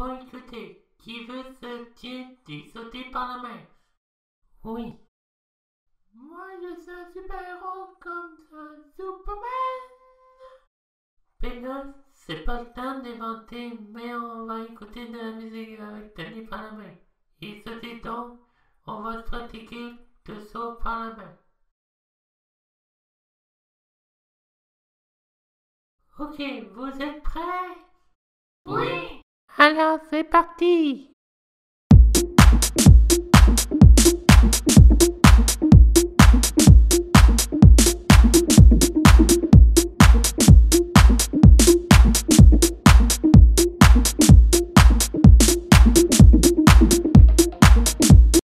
Bon, écoutez, qui veut se tient et sauter par la main? Oui. Moi, je suis un super-héros comme un Superman. Là, c'est pas le temps d'inventer, mais on va écouter de la musique avec tenir par la main. Et sauter donc, on va se pratiquer de saut par la main. Ok, vous êtes prêts? Alors, c'est parti!